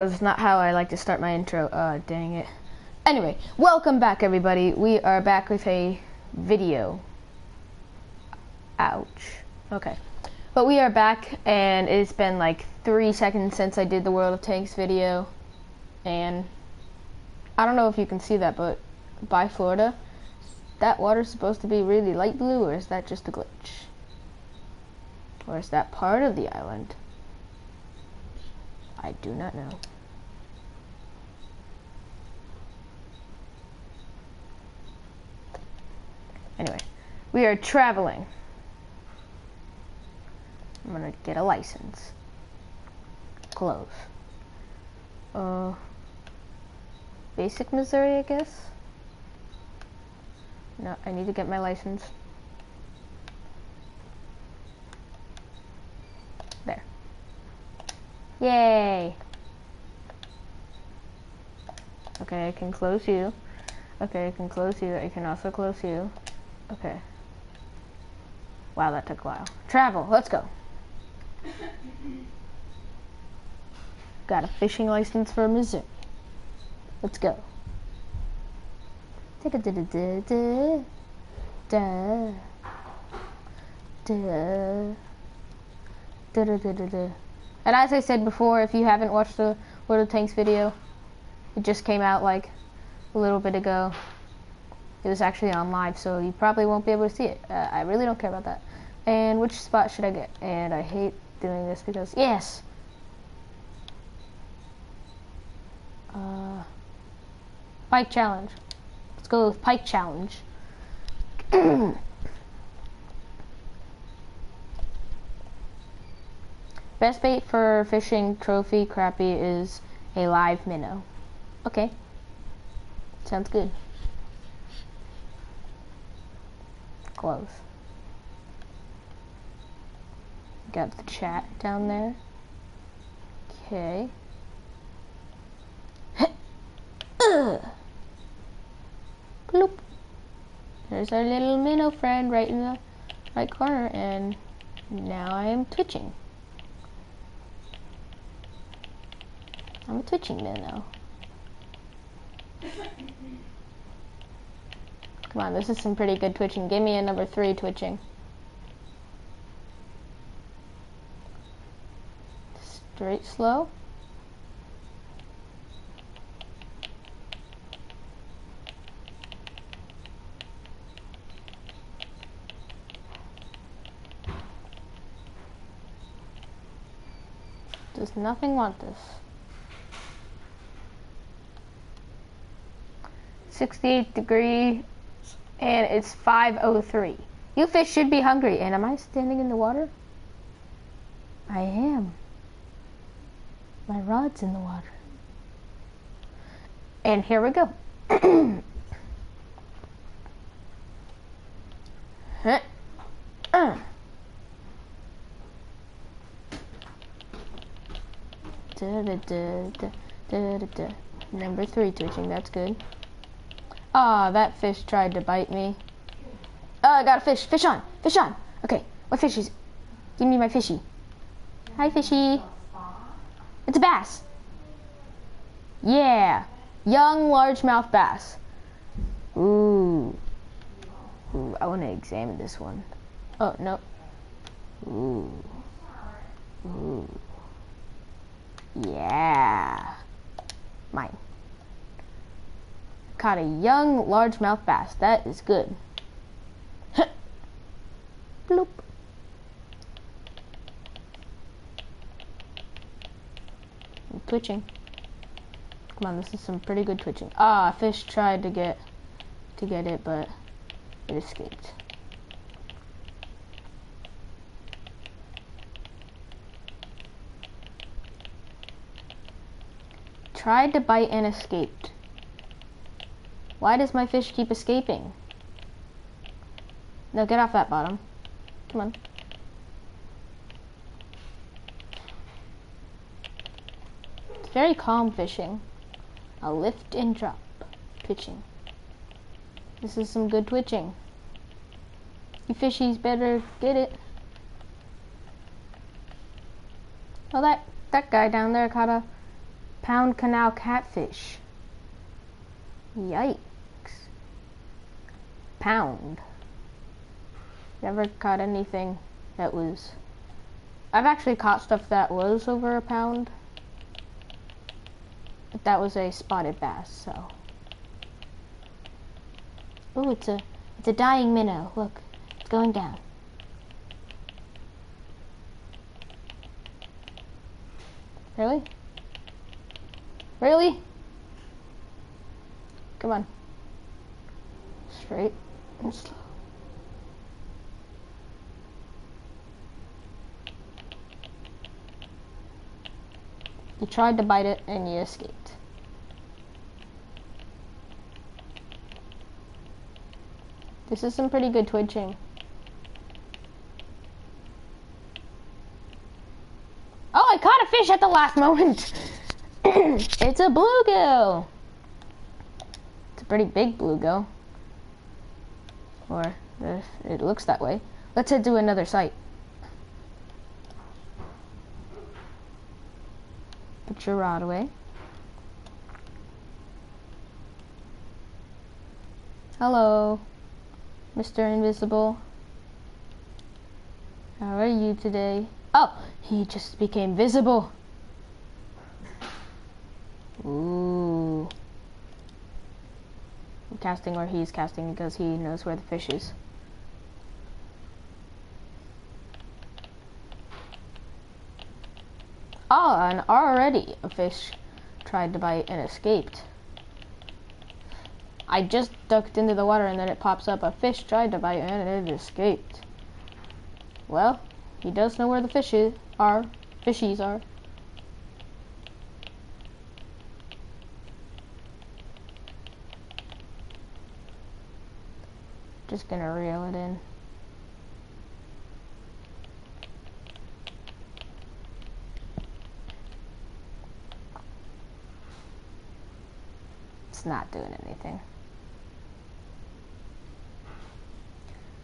That's not how I like to start my intro. Uh, dang it. Anyway, welcome back, everybody. We are back with a video. Ouch. Okay. But we are back, and it's been like three seconds since I did the World of Tanks video. And I don't know if you can see that, but by Florida, that water's supposed to be really light blue, or is that just a glitch? Or is that part of the island? I do not know. Anyway, we are traveling. I'm gonna get a license. Close. Uh, basic Missouri, I guess. No, I need to get my license. There. Yay! Okay, I can close you. Okay, I can close you. I can also close you. Okay. Wow, that took a while. Travel, let's go. Got a fishing license for Missouri. Let's go. Da da da da da da da da da da da. And as I said before, if you haven't watched the World of Tanks video, it just came out like a little bit ago. It was actually on live, so you probably won't be able to see it. Uh, I really don't care about that. And which spot should I get? And I hate doing this because, yes! Uh, pike challenge. Let's go with pike challenge. Best bait for fishing trophy crappie is a live minnow. Okay. Sounds good. Close. Got the chat down there. Okay. Bloop. There's our little minnow friend right in the right corner, and now I am twitching. I'm a twitching minnow. Come on, this is some pretty good twitching. Give me a number three twitching. Straight slow. Does nothing want this? 68 degree and it's 503. You fish should be hungry. And am I standing in the water? I am. My rod's in the water. And here we go. uh. Number three twitching, that's good. Ah, oh, that fish tried to bite me. Oh, I got a fish. Fish on. Fish on. Okay, what fish is? Give me my fishy. Hi, fishy. It's a bass. Yeah. Young largemouth bass. Ooh. Ooh, I want to examine this one. Oh, no. Ooh. Ooh. Yeah. Mine. Caught a young largemouth bass. That is good. Bloop. I'm twitching. Come on, this is some pretty good twitching. Ah, fish tried to get to get it, but it escaped. Tried to bite and escaped. Why does my fish keep escaping? No, get off that bottom. Come on. It's very calm fishing. A lift and drop. Pitching. This is some good twitching. You fishies better get it. Oh, that, that guy down there caught a Pound canal catfish. Yikes. Pound. Never caught anything that was... I've actually caught stuff that was over a pound. But that was a spotted bass, so... Oh, it's a, it's a dying minnow. Look, it's going down. Really? Really? Come on. Straight You tried to bite it and you escaped. This is some pretty good twitching. Oh, I caught a fish at the last moment. it's a bluegill. It's a pretty big bluegill. Or it looks that way. Let's head to another site. Put your rod away. Hello, Mr. Invisible. How are you today? Oh, he just became visible. Ooh. Casting where he's casting because he knows where the fish is. Ah, oh, and already a fish tried to bite and escaped. I just ducked into the water and then it pops up. A fish tried to bite and it escaped. Well, he does know where the fishes are. Fishies are. Just gonna reel it in. It's not doing anything.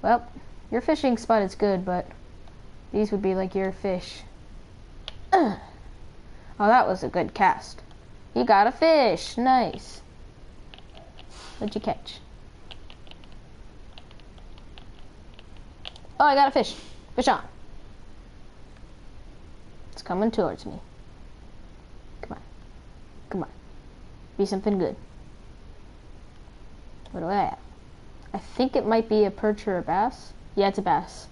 Well, your fishing spot is good, but these would be like your fish. Oh, that was a good cast. You got a fish. Nice. What'd you catch? Oh, I got a fish. Fish on. It's coming towards me. Come on. Come on. Be something good. What do I have? I think it might be a perch or a bass. Yeah, it's a bass.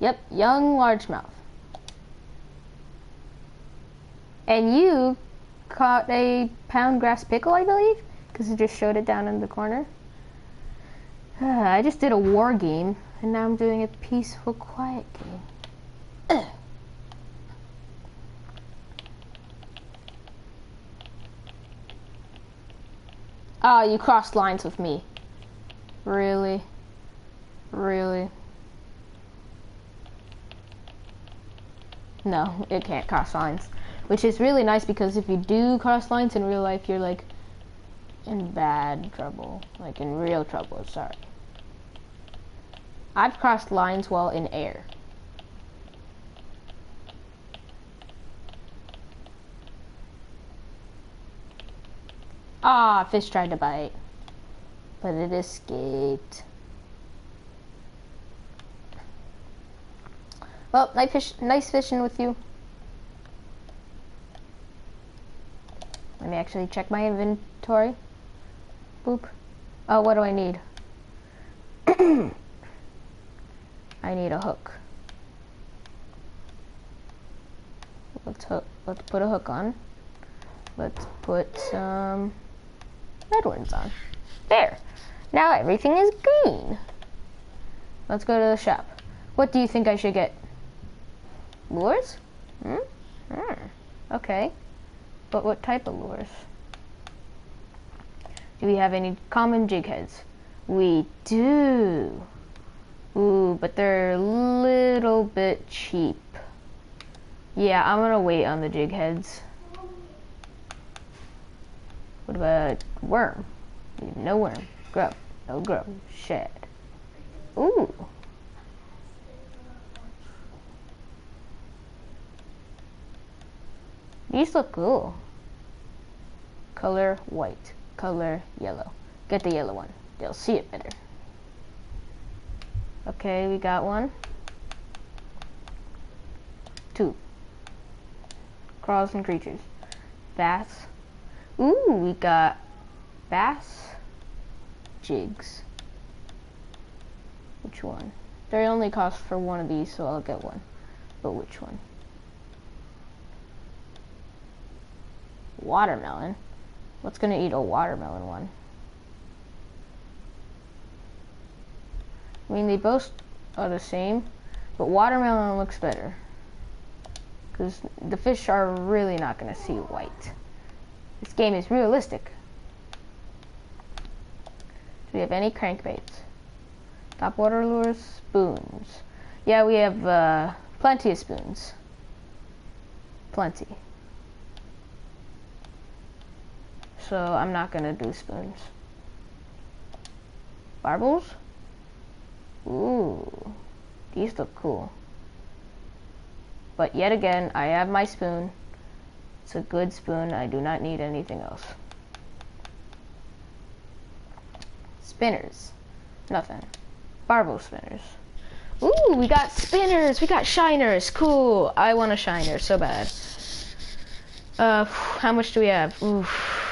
Yep, young largemouth. And you caught a pound grass pickerel, I believe, because it just showed it down in the corner. I just did a war game, and now I'm doing a peaceful, quiet game. Oh, you crossed lines with me. Really? Really? No, it can't cross lines. Which is really nice because if you do cross lines in real life, you're like in bad trouble. Like in real trouble, sorry. I've crossed lines while in air. Ah, fish tried to bite. But it escaped. Well, nice, fish, nice fishing with you. Let me actually check my inventory. Boop. Oh, what do I need? I need a hook. Let's hook. Let's put a hook on. Let's put some red ones on. There. Now everything is green. Let's go to the shop. What do you think I should get? Lures? Hmm? Hmm. Okay. But what type of lures? Do we have any common jig heads? We do. Ooh, but they're a little bit cheap. Yeah, I'm gonna wait on the jig heads. What about worm? No worm. Grow. No grow. Shed. Ooh. These look cool. Color white. Color yellow. Get the yellow one. They'll see it better. Okay, we got one. Two. Crawls and creatures. Bass. Ooh, we got bass. Jigs. Which one? They only cost for one of these, so I'll get one. But which one? Watermelon? What's gonna eat a watermelon one? I mean, they both are the same, but watermelon looks better. Because the fish are really not gonna see white. This game is realistic. Do we have any crankbaits? Top water lures, spoons. Yeah, we have uh, plenty of spoons. Plenty. So I'm not gonna do spoons. Barbels? Ooh, these look cool. But yet again, I have my spoon. It's a good spoon. I do not need anything else. Spinners. Nothing. Barbel spinners. Ooh, we got spinners. We got shiners. Cool. I want a shiner so bad. Uh, how much do we have? Oof.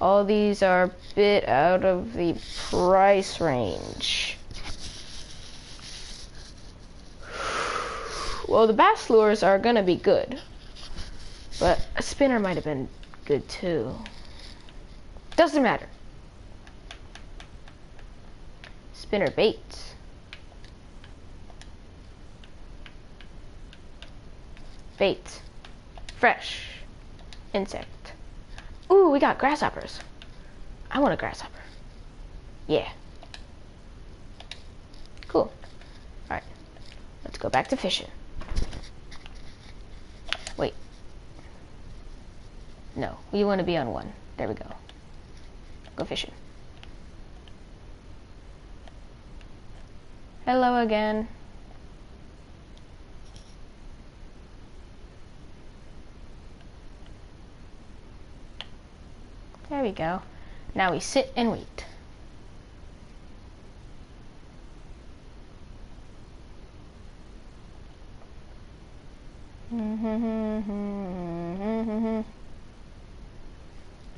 All these are a bit out of the price range. Well, the bass lures are gonna be good. But a spinner might have been good too. Doesn't matter. Spinner baits. Bait. Fresh. Insect. Ooh, we got grasshoppers. I want a grasshopper. Yeah. Cool. Alright. Let's go back to fishing. Wait. No, we want to be on one. There we go. Go fishing. Hello again. There we go. Now we sit and wait.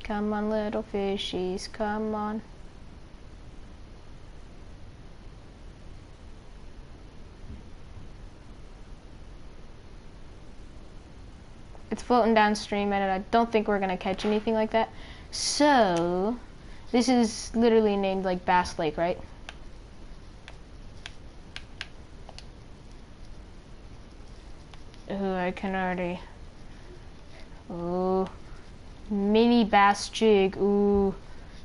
Come on, little fishies, come on. It's floating downstream and I don't think we're gonna catch anything like that. So, this is literally named like Bass Lake, right? Ooh, I can already. Ooh, mini bass jig. Ooh,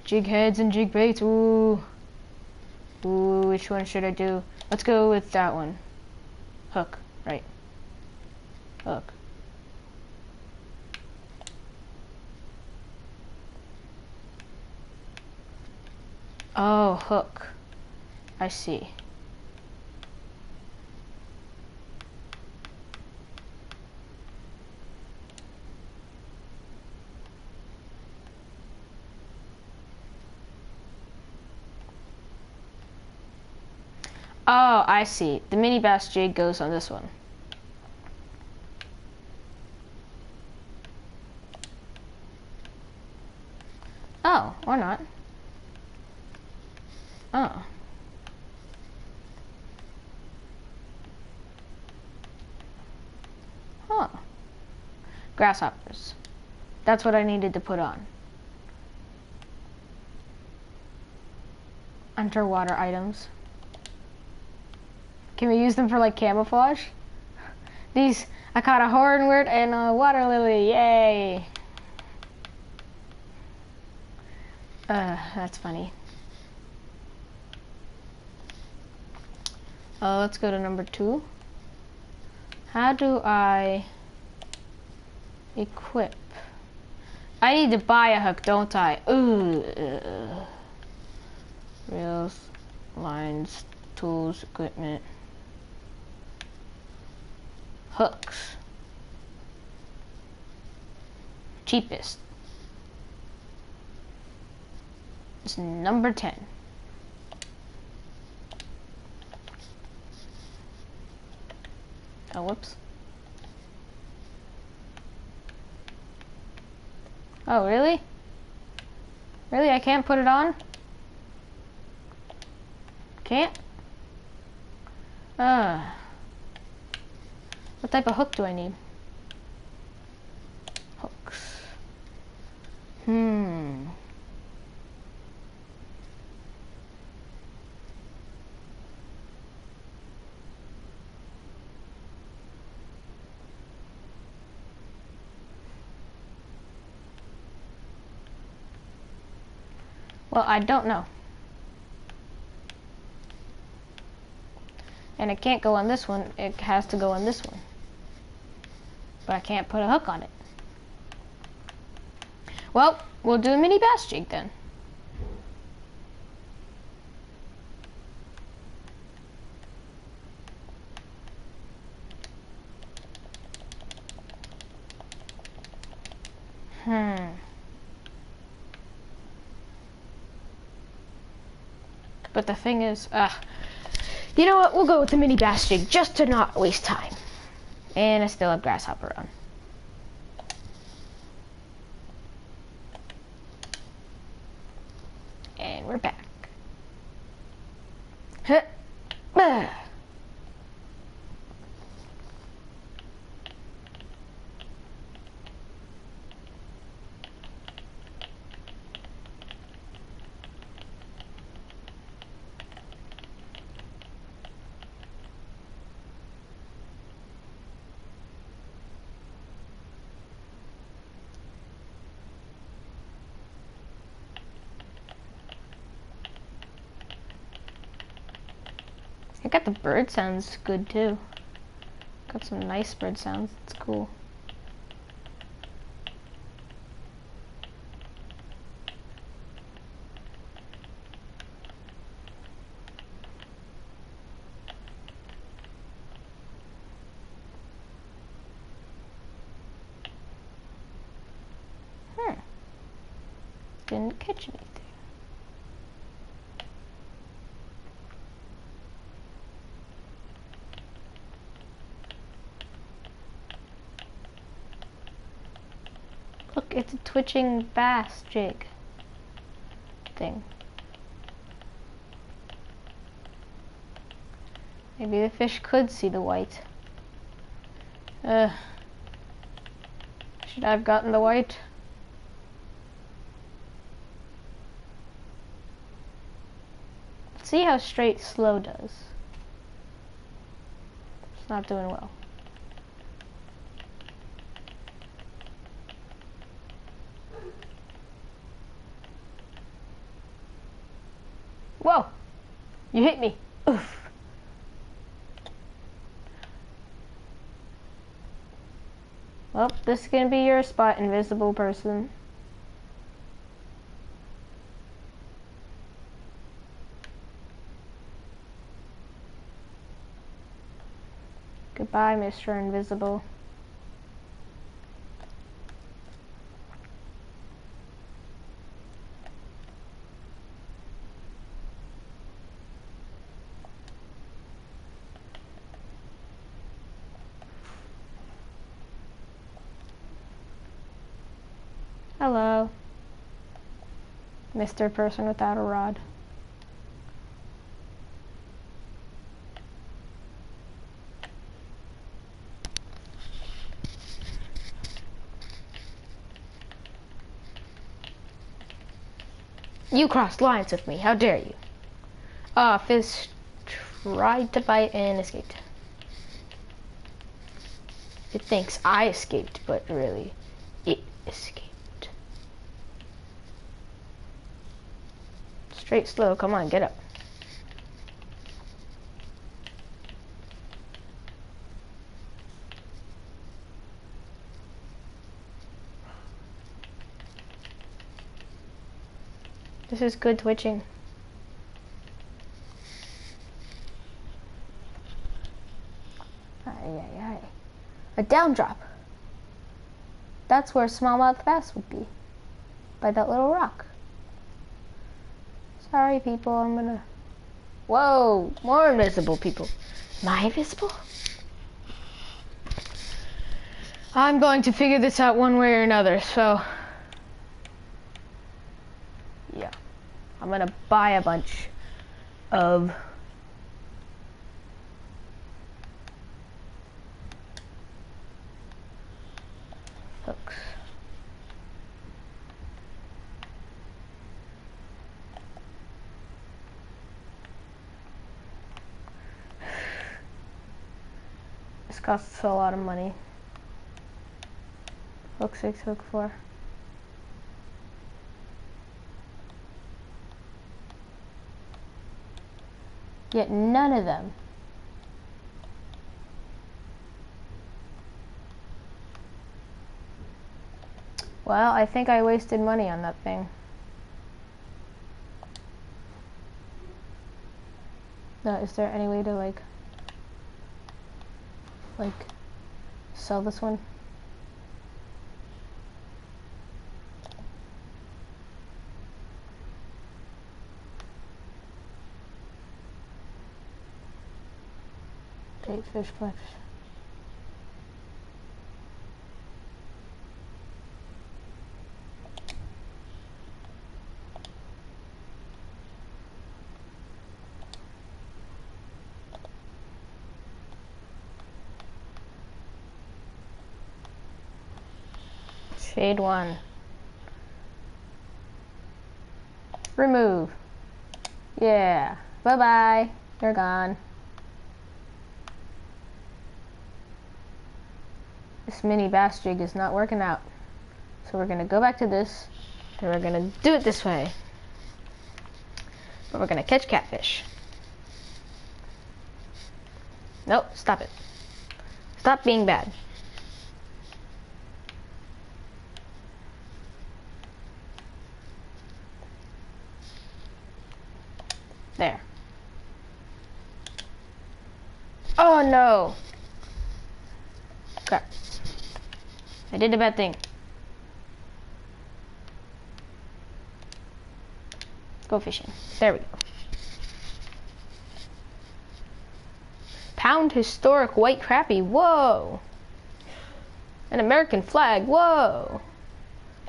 jig heads and jig baits. Ooh, ooh, which one should I do? Let's go with that one. Hook, right? Hook. Oh, hook. I see. Oh, I see. The mini bass jig goes on this one. Oh, or not. Oh. Huh. Grasshoppers. That's what I needed to put on. Underwater items. Can we use them for like camouflage? These, I caught a hornwort and a water lily, yay! Uh, that's funny. Uh, let's go to number two. How do I equip? I need to buy a hook, don't I? Ooh. Reels, lines, tools, equipment hooks. cheapest. It's number 10. Oh, whoops. Oh, really? Really? I can't put it on? Can't? Uh. What type of hook do I need? Hooks. Hmm. I don't know. And it can't go on this one, it has to go on this one. But I can't put a hook on it. Well, we'll do a mini bass jig then. Hmm. But the thing is, uh, you know what? We'll go with the mini jig just to not waste time. And I still have grasshopper on. And we're back. Huh. Got the bird sounds good too. Got some nice bird sounds. It's cool. Hmm. Didn't catch anything. It's a twitching bass jig thing. Maybe the fish could see the white. Should I have gotten the white? See how straight slow does. It's not doing well. Whoa! You hit me. Oof. Well, this is gonna be your spot, invisible person. Goodbye, Mr. Invisible. Hello. Mr. Person without a rod. You crossed lines with me. How dare you? Ah, uh, fish tried to bite and escaped. It thinks I escaped, but really, it escaped. Straight slow, come on, get up. This is good twitching. Ay, ay, ay. A down drop. That's that's where smallmouth bass would be. By that little rock. Sorry, people, I'm gonna... Whoa, more invisible people. Am I invisible? I'm going to figure this out one way or another, so... Yeah. I'm gonna buy a bunch of hooks. This costs a lot of money. Hook six, hook four. Yet none of them Well, I think I wasted money on that thing. No, is there any way to like, like, sell this one? Bait fish collection. Shade one. Remove. Yeah. Bye-bye. You're gone. This mini bass jig is not working out. So we're gonna go back to this, and we're gonna do it this way. But we're gonna catch catfish. Nope, stop it. Stop being bad. There. Oh no! Crap. I did a bad thing. Go fishing. There we go. Pound historic white crappie. Whoa! An American flag. Whoa!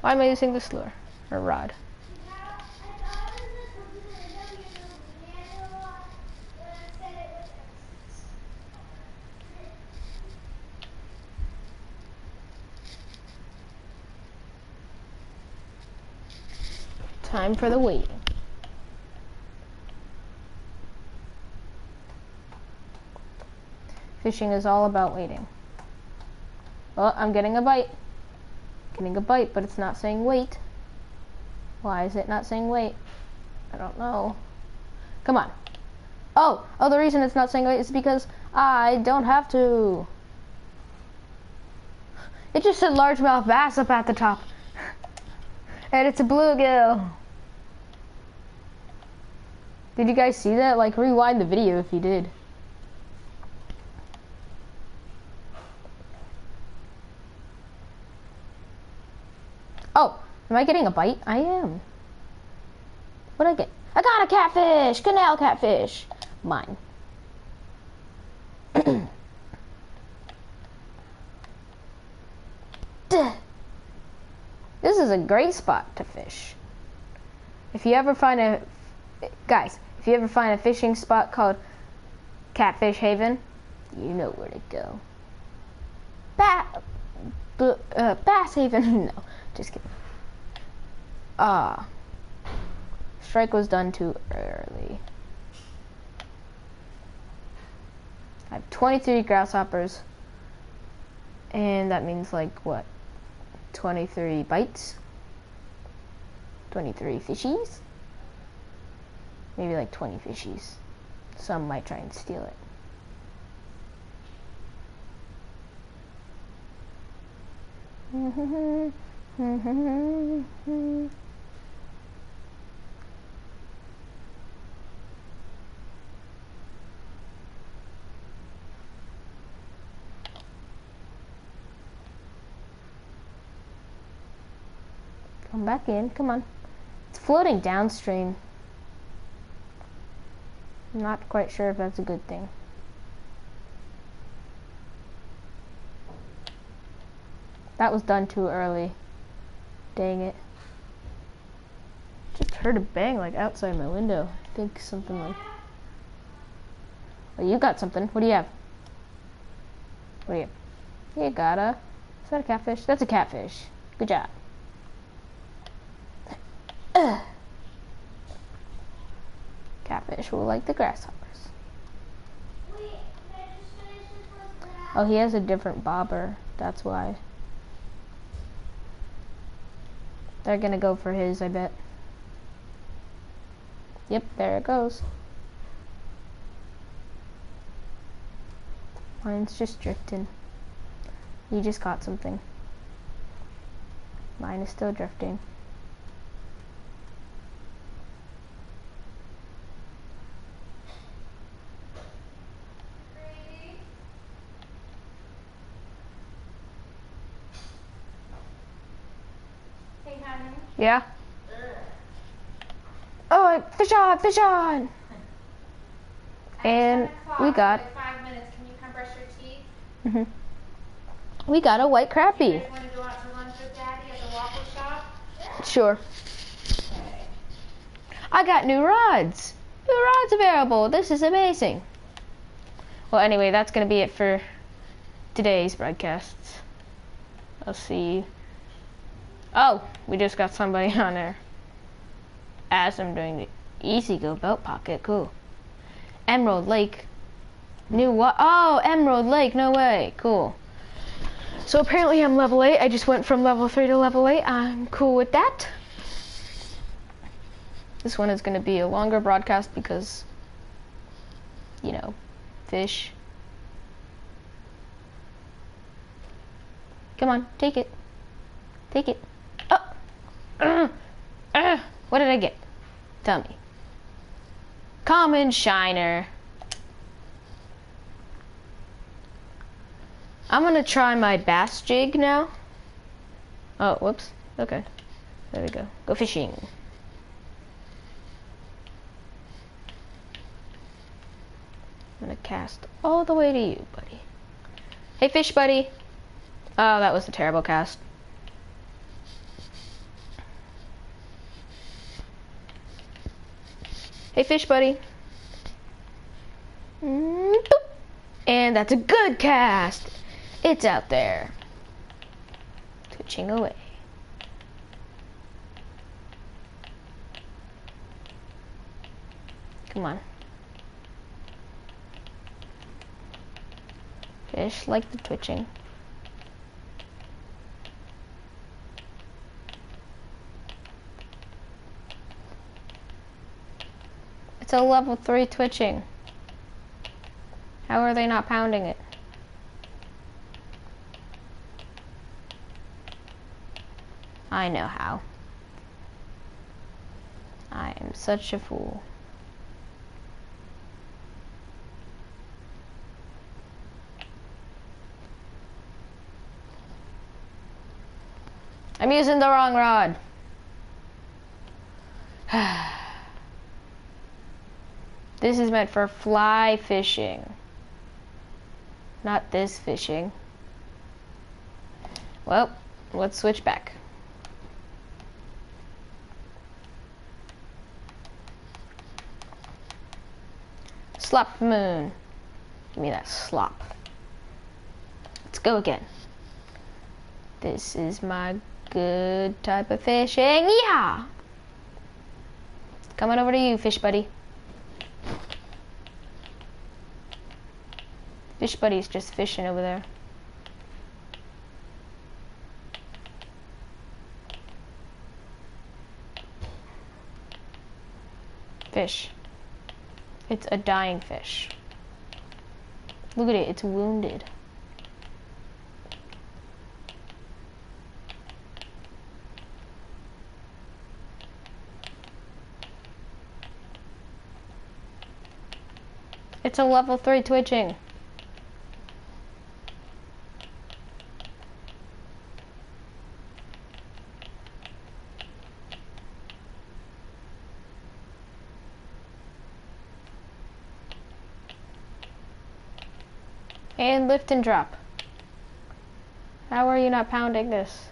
Why am I using this lure? Or rod? Time for the waiting. Fishing is all about waiting. Oh, I'm getting a bite. Getting a bite, but it's not saying wait. Why is it not saying wait? I don't know. Come on. Oh, oh, the reason it's not saying wait is because I don't have to. It just said largemouth bass up at the top. and it's a bluegill. Did you guys see that? Like, rewind the video if you did. Oh, am I getting a bite? I am. What did I get? I got a catfish! Canal catfish! Mine. this is a great spot to fish. If you ever find a... Guys, if you ever find a fishing spot called Catfish Haven, you know where to go. Ba uh, Bass Haven, no, just kidding. Ah, strike was done too early. I have 23 grasshoppers, and that means like what? 23 bites? 23 fishies? maybe like 20 fishies. Some might try and steal it. Come back in, come on. It's floating downstream. Not quite sure if that's a good thing. That was done too early. Dang it. Just heard a bang like outside my window. I think something like. Oh, you got something. What do you have? What do you have? You got a. Is that a catfish? That's a catfish. Good job. Ugh. Catfish like the grasshoppers. Oh, he has a different bobber. That's why. They're gonna go for his, I bet. Yep, there it goes. Mine's just drifting. You just caught something. Mine is still drifting. Yeah. Oh, fish on, fish on. And we got. Five minutes. Can you come brush your teeth? hmm We got a white You crappie. guys want to go out to lunch with Daddy at the waffle shop? Sure. I got new rods. New rods available. This is amazing. Well, anyway, that's going to be it for today's broadcasts. I'll see. Oh, we just got somebody on there. As I'm doing the Easy Go belt pocket. Cool. Emerald Lake. New what? Oh, Emerald Lake. No way. Cool. So apparently I'm level 8. I just went from level 3 to level 8. I'm cool with that. This one is going to be a longer broadcast because, you know, fish. Come on, take it. Take it. Ugh. Ugh. What did I get? Tell me. Common Shiner. I'm gonna try my bass jig now. Oh, whoops. Okay. There we go. Go fishing. I'm gonna cast all the way to you, buddy. Hey, fish buddy. Oh, that was a terrible cast. Hey, fish buddy. Mm. And that's a good cast. It's out there. Twitching away. Come on. Fish like the twitching. A level 3 twitching. How are they not pounding it? I know how. I am such a fool. I'm using the wrong rod. this is meant for fly fishing, not this fishing. Well, let's switch back. Slop moon. Give me that slop. Let's go again. This is my good type of fishing. Yeah. Coming over to you, fish buddy. Fish buddy's just fishing over there. Fish. It's a dying fish. Look at it, it's wounded. It's a level 3 twitching. And lift and drop. How are you not pounding this?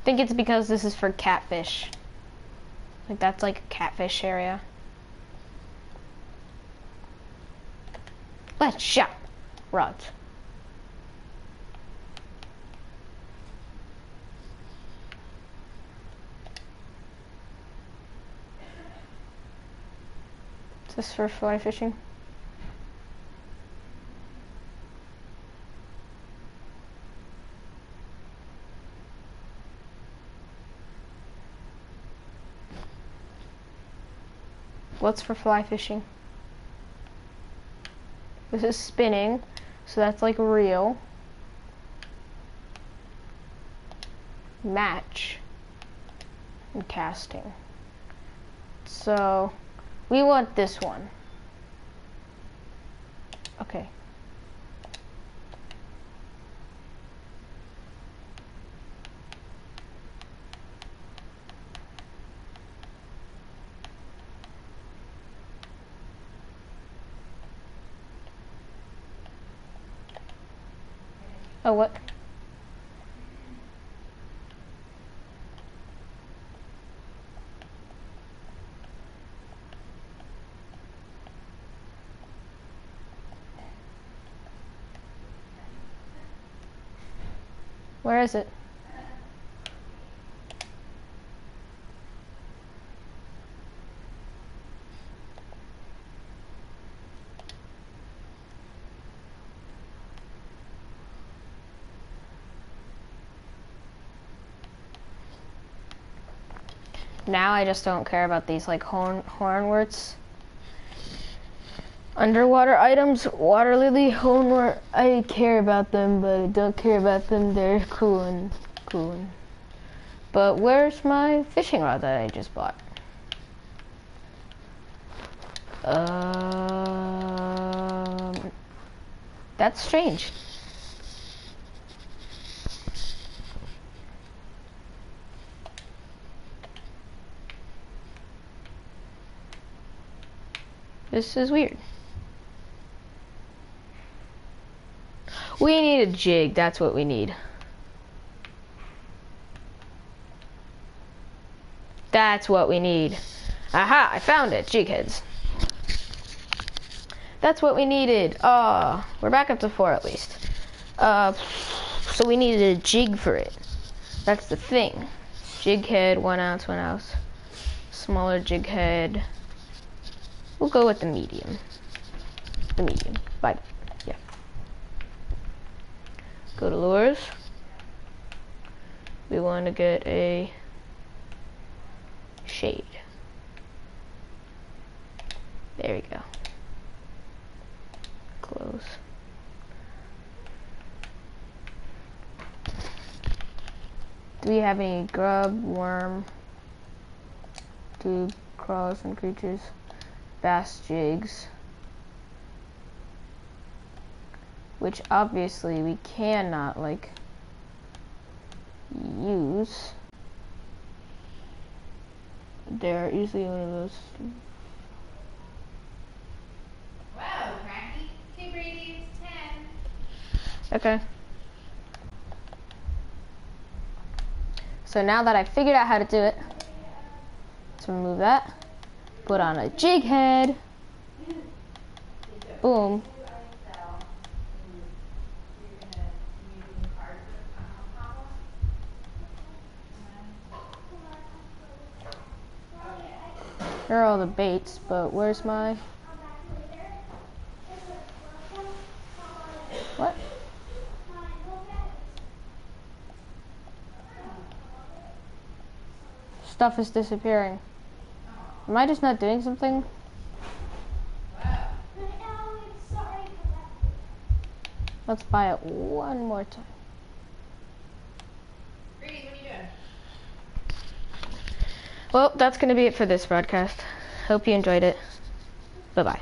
I think it's because this is for catfish. Like that's like a catfish area. Let's shop rods. Is this for fly fishing? What's for fly fishing? This is spinning, so that's like real. Match and casting. So we want this one. Okay. Oh, what? Where is it? Now I just don't care about these like horn hornworts. Underwater items, water lily, hornwort. I care about them, but I don't care about them. They're cool and cool. And, but where's my fishing rod that I just bought? Um, that's strange. This is weird. We need a jig, that's what we need. That's what we need. Aha, I found it, jig heads. That's what we needed. Ah, oh, we're back up to four at least. Uh, so we needed a jig for it. That's the thing. Jig head, one ounce, one ounce. Smaller jig head. We'll go with the medium. The medium. Bye. Go to lures. We want to get a shade. There we go. Close. Do we have any grub, worm, tube, crawls, and creatures? bass jigs which obviously we cannot like use they're usually one of those Wow, Cracky. Okay, Brady, it's 10. okay so now that I figured out how to do it let's remove that put on a jig head. Boom. Here are all the baits, but where's my... What? Stuff is disappearing. Am I just not doing something? Let's buy it one more time. Brady, what are you doing? Well, that's going to be it for this broadcast. Hope you enjoyed it. Bye-bye.